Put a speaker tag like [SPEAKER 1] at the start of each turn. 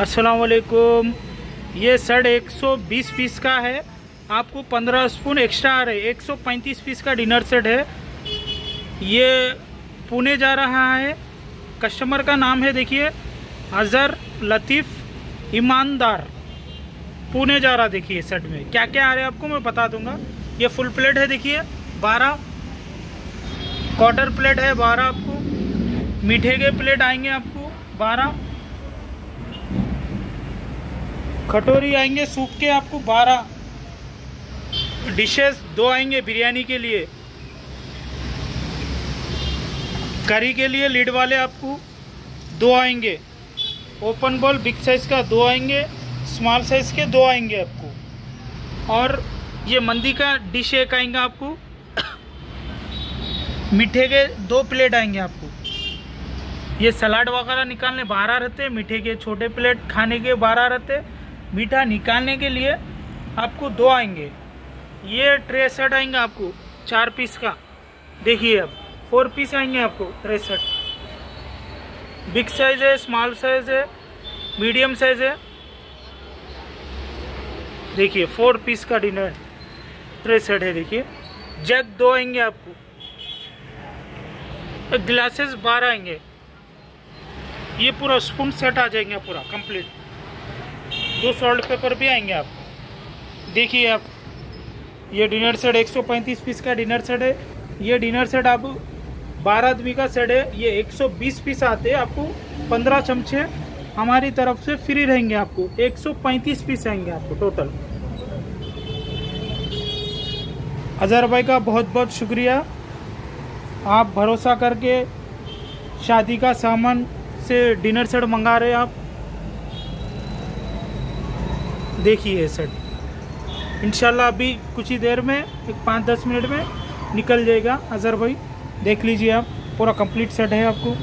[SPEAKER 1] अस्सलाम वालेकुम ये सेट 120 पीस का है। आपको 15 स्पून एक्स्ट्रा आ रहे 135 पीस का डिनर सेट है। ये पुणे जा रहा है। कस्टमर का नाम है देखिए, अज़हर लतीफ़ ईमानदार। पुणे जा रहा देखिए सेट में। क्या क्या आ रहे हैं आपको मैं बता दूँगा। ये फुल प्लेट है देखिए 12 क्वार्टर प्लेट है 12 आपको। मीठे के प्लेट आएँगे आपको 12 कटोरी आएँगे, सूप के आपको 12 डिशेस दो आएँगे बिरयानी के लिए। करी के लिए लीड वाले आपको दो आएँगे। ओपन बॉल बिग साइज़ का दो आएँगे स्मॉल साइज़ के दो आएँगे आपको। और ये मंदी का डिश एक आएँगे आपको। मीठे के दो प्लेट आएँगे आपको। ये सलाद वगैरह निकालने बारह रहते मीठे के छोटे प्लेट खाने के बारह रहते मीठा निकालने के लिए आपको दो आएँगे। ये ट्रे सेट आएँगे आपको, चार पीस का। देखिए अब, फोर पीस आएँगे आपको ट्रे सेट। बिग साइज़ है, स्मॉल साइज़ है, मीडियम साइज़ है। देखिए, फोर पीस का डिनर ट्रे सेट है, देखिए। जग दो आएँगे आपको। ग्लासेस बारह आएँगे। ये पूरा स्पून सेट आ जाएँगे पूरा, कंप्लीट। दो सॉल्ट पेपर भी आएँगे आप। देखिए आप, ये डिनर सेट 135 पीस का डिनर सेट है। ये डिनर सेट आप बारह आदमी का सेट है। ये 120 पीस आते हैं, आपको 15 चमचे हमारी तरफ़ से फ्री रहेंगे आपको। 135 पीस आएँगे आपको टोटल। अजहर भाई का बहुत बहुत शुक्रिया। आप भरोसा करके शादी का सामान से डिनर सेट मंगा रहे आप। देखिए सेट इनशाला अभी कुछ ही देर में, एक पाँच दस मिनट में निकल जाएगा। अजहर भाई, देख लीजिए आप, पूरा कंप्लीट सेट है आपको।